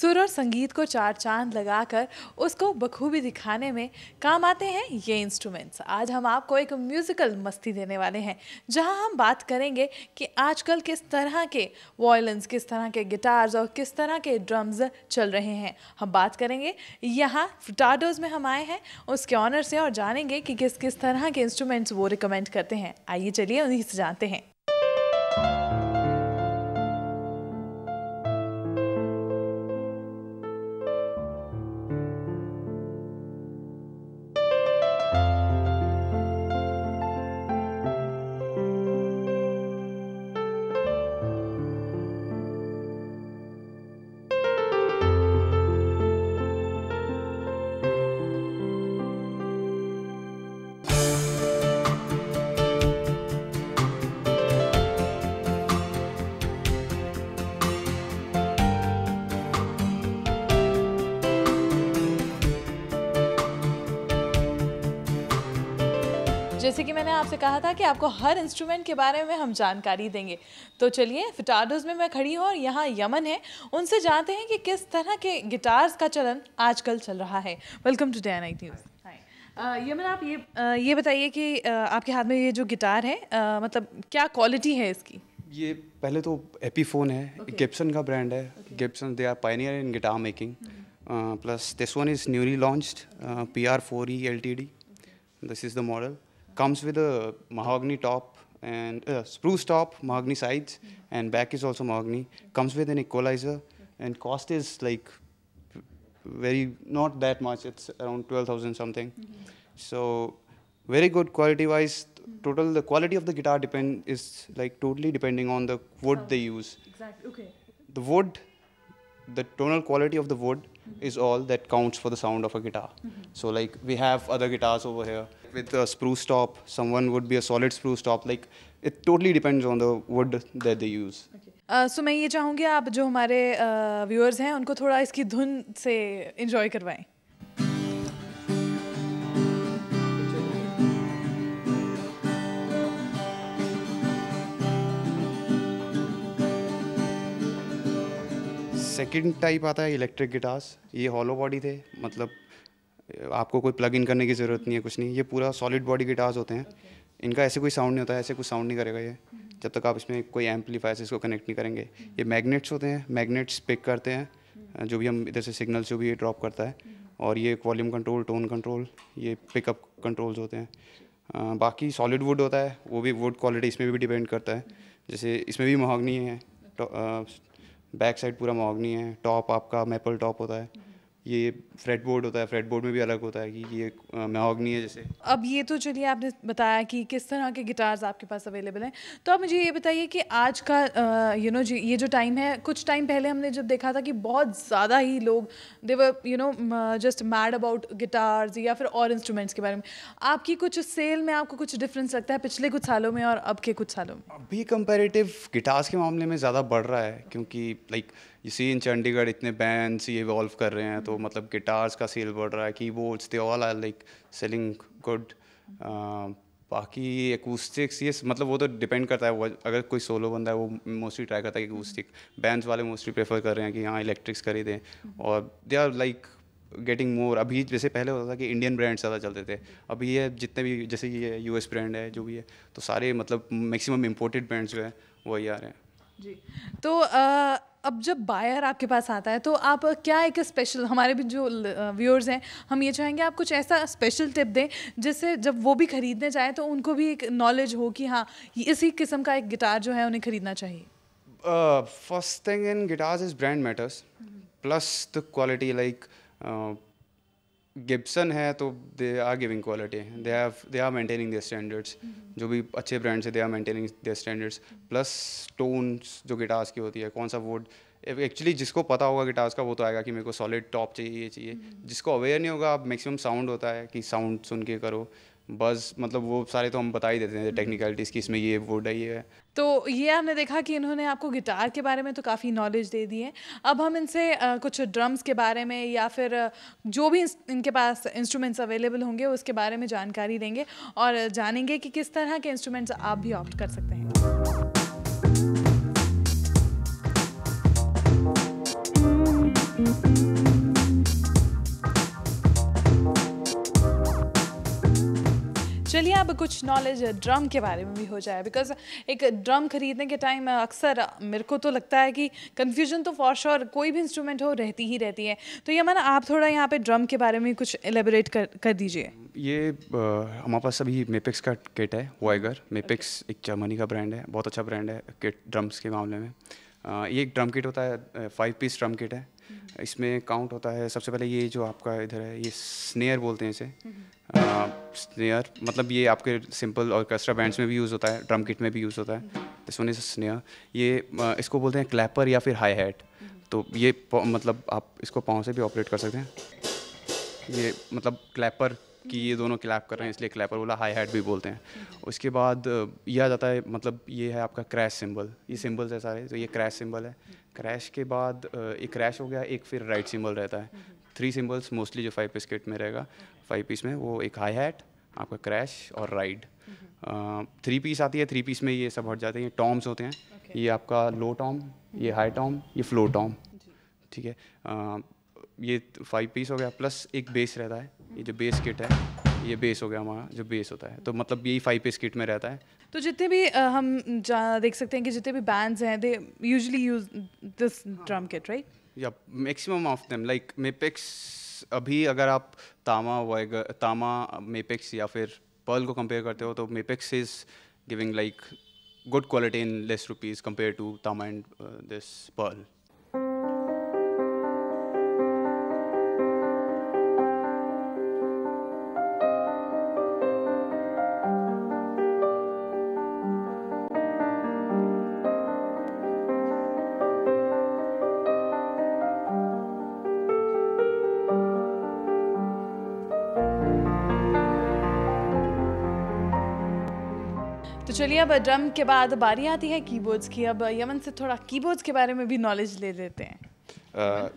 सुर और संगीत को चार चाँद लगाकर उसको बखूबी दिखाने में काम आते हैं ये इंस्ट्रूमेंट्स आज हम आपको एक म्यूज़िकल मस्ती देने वाले हैं, जहाँ हम बात करेंगे कि आजकल किस तरह के वॉयलेंस किस तरह के गिटार्स और किस तरह के ड्रम्स चल रहे हैं। हम बात करेंगे यहाँ फ्टाडोज में हम आए हैं, उसके ऑनर से और जानेंगे कि किस किस तरह के इंस्ट्रूमेंट्स वो रिकमेंड करते हैं। आइए चलिए उन्हीं से जानते हैं। जैसे कि मैंने आपसे कहा था कि आपको हर इंस्ट्रूमेंट के बारे में हम जानकारी देंगे। तो चलिए फिटाडोज में मैं खड़ी हूँ और यहाँ यमन है। उनसे जानते हैं कि किस तरह के गिटार्स का चलन आजकल चल रहा है। Welcome to day night news Yemen आप ये uh, ये बताइए कि uh, आपके हाथ में ये जो गिटार है uh, मतलब क्या क्वालिटी है इसकी? ये पहले तो एपीफोन है गिब्सन का ब्रांड है। Gibson they are pioneer in guitar making plus this one is newly launched P R four E L T D this is the model comes with a mahogany top and uh, spruce top, mahogany sides, mm. and back is also mahogany. Comes with an equalizer, and cost is like very not that much. It's around twelve thousand something. Mm-hmm. So very good quality wise. Total the quality of the guitar depend is like totally depending on the wood they oh, use. Exactly. Okay. The wood, the tonal quality of the wood mm-hmm. is all that counts for the sound of a guitar. Mm-hmm. So like we have other guitars over here with a spruce top. Someone would be a solid spruce top. Like it totally depends on the wood that they use. So मैं ये चाहूँगी आप जो हमारे viewers हैं उनको थोड़ा इसकी धुन से इंजॉय करवाएँ सेकंड टाइप आता है इलेक्ट्रिक गिटार्स ये हॉलो बॉडी थे मतलब आपको कोई प्लग इन करने की ज़रूरत नहीं है कुछ नहीं। ये पूरा सॉलिड बॉडी गिटार्स होते हैं। Okay. इनका ऐसे कोई साउंड नहीं होता है ऐसे कुछ साउंड नहीं करेगा ये। जब तक आप इसमें कोई एम्पलीफायर से इसको कनेक्ट नहीं करेंगे। ये मैग्नेट्स होते हैं मैग्नेट्स पिक करते हैं जो भी हम इधर से सिग्नल जो भी ये ड्रॉप करता है। और ये वॉल्यूम कंट्रोल टोन कंट्रोल ये पिकअप कंट्रोल्स होते हैं। बाकी सॉलिड वुड होता है वो भी वुड क्वालिटी इसमें भी डिपेंड करता है। जैसे इसमें भी मोहगनी है। बैक साइड पूरा मोहगनी है। टॉप आपका मेपल टॉप होता है। ये फ्रेड बोर्ड होता है फ्रेड बोर्ड में भी अलग होता है कि ये मोहगनी है जैसे। अब ये तो चलिए आपने बताया कि किस तरह के गिटार्स आपके पास अवेलेबल हैं। तो आप मुझे ये बताइए कि आज का यू नो जी ये जो टाइम है कुछ टाइम पहले हमने जब देखा था कि बहुत ज़्यादा ही लोग they're you know just mad about guitars या फिर और इंस्ट्रूमेंट्स के बारे में। आपकी कुछ सेल में आपको कुछ डिफरेंस लगता है पिछले कुछ सालों में और अब के कुछ सालों में? अभी कंपेरेटिव गिटार्स के मामले में ज़्यादा बढ़ रहा है क्योंकि like you see in Chandigarh इतने बैंड्स ये इवॉल्व कर रहे हैं तो मतलब गिटार्स का सेल बढ़ रहा है keyboards they all are like selling good बाकी एकूस्टिक्स ये मतलब वो तो डिपेंड करता है वो अगर कोई सोलो बंदा है वो मोस्टली ट्राई करता है कि एकूस्टिक बैंड्स वाले मोस्टली प्रेफर कर रहे हैं कि हाँ इलेक्ट्रिक्स खरीदें। और they are like getting more अभी जैसे पहले होता था कि इंडियन ब्रांड्स ज़्यादा चलते थे अभी ये जितने भी जैसे ये यूएस ब्रांड है जो भी है तो सारे मतलब मैक्सिमम इम्पोर्टेड ब्रांड्स जो है वही आ रहे हैं। जी। तो अ, अब जब बायर आपके पास आता है तो आप क्या एक स्पेशल हमारे भी जो व्यूअर्स हैं हम ये चाहेंगे आप कुछ ऐसा स्पेशल टिप दें जिससे जब वो भी खरीदने जाएँ तो उनको भी एक नॉलेज हो कि हाँ इसी किस्म का एक गिटार जो है उन्हें खरीदना चाहिए। First thing in is brand matters plus the quality like uh, Gibson है तो they are giving quality they have they are maintaining their standards जो भी अच्छे ब्रांड्स है they are maintaining their standards plus tones जो guitars की होती है कौन सा वुड एक्चुअली जिसको पता होगा गिटार्स का वो तो आएगा कि मेरे को सॉलिड टॉप चाहिए ये चाहिए। जिसको अवेयर नहीं होगा आप मैक्सिमम साउंड होता है कि साउंड सुन के करो। बस मतलब वो सारे तो हम बता ही देते हैं टेक्निकलिटीज़ की इसमें ये वुड है ये है। तो ये आपने देखा कि इन्होंने आपको गिटार के बारे में तो काफ़ी नॉलेज दे दी है। अब हम इनसे कुछ ड्रम्स के बारे में या फिर जो भी इनके पास इंस्ट्रूमेंट्स अवेलेबल होंगे उसके बारे में जानकारी देंगे और जानेंगे कि किस तरह के इंस्ट्रूमेंट्स आप भी ऑप्ट कर सकते हैं। अब कुछ नॉलेज ड्रम के बारे में भी हो जाए बिकॉज़ एक ड्रम खरीदने के टाइम अक्सर मेरे को तो लगता है कि कन्फ्यूज़न तो फॉर श्योर कोई भी इंस्ट्रूमेंट हो रहती ही रहती है। तो ये मैंने आप थोड़ा यहाँ पे ड्रम के बारे में कुछ एलेबोरेट कर कर दीजिए। ये हमारे पास अभी मेपिक्स का किट है वाइगर मेपिक्स एक जर्मनी का ब्रांड है बहुत अच्छा ब्रांड है किट ड्रम्स के मामले में। ये एक ड्रम किट होता है फाइव पीस ड्रम किट है। इसमें काउंट होता है सबसे पहले ये जो आपका इधर है ये स्नेयर बोलते हैं इसे। स्नेयर मतलब ये आपके सिंपल और कस्ट्रा बैंड्स में भी यूज़ होता है ड्रम किट में भी यूज़ होता है। दिस वन इज़ स्नेयर ये इसको बोलते हैं क्लैपर या फिर हाई हैट तो ये मतलब आप इसको पाँव से भी ऑपरेट कर सकते हैं। ये मतलब क्लैपर कि ये दोनों क्लैप कर रहे हैं इसलिए क्लैपर बोला हाई हैट भी बोलते हैं। उसके बाद यह आ जाता है मतलब ये है आपका क्रैश सिंबल ये सिंबल्स है सारे तो ये क्रैश सिंबल है। क्रैश के बाद एक क्रैश हो गया एक फिर राइट सिंबल रहता है। थ्री सिंबल्स मोस्टली जो फाइव पीस किट में रहेगा फाइव पीस में वो एक हाई हैट आपका क्रैश और राइड थ्री पीस आती है थ्री पीस में ये सब हट जाते हैं टॉम्स होते हैं। ये आपका लो टॉम ये हाई टॉम ये फ्लो टॉम ठीक है? ये फाइव पीस हो गया प्लस एक बेस रहता है। ये जो बेस किट है ये बेस हो गया हमारा जो बेस होता है। तो मतलब यही फाइव पीस किट में रहता है। तो जितने भी आ, हम देख सकते हैं कि जितने भी बैंड्स हैं they usually use this drum kit right या maximum of them like Mapex अभी अगर आप तामा वाइगर तामा मेपेक्स या फिर पर्ल को कंपेयर करते हो तो Mapex is giving like good quality in less rupees compare to Tama and this Pearl तो चलिए अब ड्रम के बाद बारी आती है कीबोर्ड्स की। अब यमन से थोड़ा कीबोर्ड्स के बारे में भी नॉलेज ले लेते हैं। uh,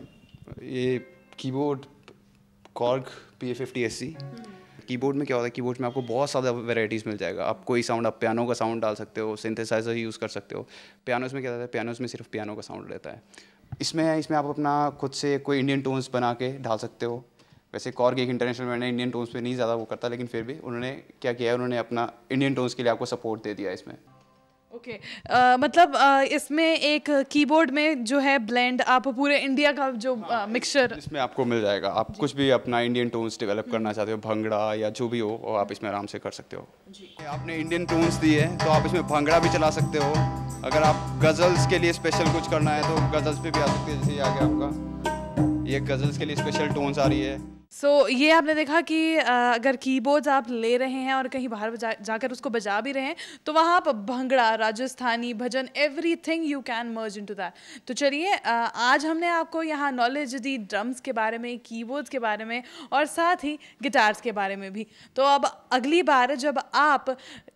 ये keyboard Korg P A fifty S C keyboard में क्या होता है? कीबोर्ड में आपको बहुत ज़्यादा वेराइटीज़ मिल जाएगा। आप कोई साउंड आप पियानो का साउंड डाल सकते हो सिंथेसाइजर यूज़ कर सकते हो। पियानोस में क्या रहता है? पियानोस में सिर्फ़ पियानो का साउंड रहता है। इसमें इसमें आप अपना खुद से कोई इंडियन टोन्स बना के डाल सकते हो। वैसे कॉर्ग एक इंटरनेशनल ब्रांड है इंडियन टोन्स पे नहीं ज़्यादा वो करता लेकिन फिर भी उन्होंने क्या किया है उन्होंने अपना इंडियन टोन्स के लिए आपको सपोर्ट दे दिया इसमें। Okay okay. uh, मतलब uh, इसमें एक कीबोर्ड में जो है ब्लेंड आप पूरे इंडिया का जो मिक्सचर हाँ, इसमें आपको मिल जाएगा। आप कुछ भी अपना इंडियन टोन्स डेवलप करना चाहते हो भंगड़ा या जो भी हो वो आप इसमें आराम से कर सकते हो। जी। आपने इंडियन टोन्स दिए हैं तो आप इसमें भंगड़ा भी चला सकते हो। अगर आप गज़ल्स के लिए स्पेशल कुछ करना है तो गज़ल्स पे भी आ सकते हैं जैसे आ गया आपका। ये गज़ल्स के लिए स्पेशल टोन्स आ रही है। सो so, ये आपने देखा कि अगर कीबोर्ड्स आप ले रहे हैं और कहीं बाहर जाकर उसको बजा भी रहे हैं तो वहाँ आप bhangra Rajasthani bhajan everything you can merge into that तो चलिए आज हमने आपको यहाँ नॉलेज दी ड्रम्स के बारे में कीबोर्ड्स के बारे में और साथ ही गिटार्स के बारे में भी. तो अब अगली बार जब आप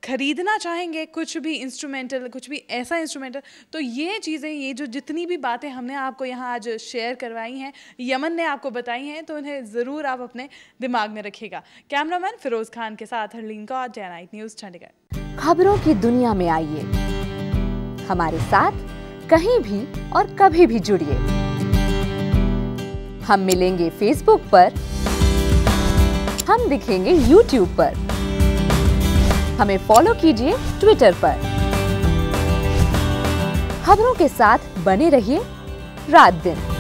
खरीदना चाहेंगे कुछ भी इंस्ट्रूमेंटल कुछ भी ऐसा इंस्ट्रूमेंटल तो ये चीज़ें ये जो जितनी भी बातें हमने आपको यहाँ आज शेयर करवाई हैं यमन ने आपको बताई हैं तो उन्हें ज़रूर आप अपने दिमाग में रखिएगा। कैमरामैन फिरोज खान के साथ हरलीन का डे नाइट न्यूज़, चंडीगढ़। खबरों की दुनिया में आइए। हमारे साथ कहीं भी और कभी भी जुड़िए। हम मिलेंगे फेसबुक पर। हम दिखेंगे यूट्यूब पर। हमें फॉलो कीजिए ट्विटर पर। खबरों के साथ बने रहिए रात दिन।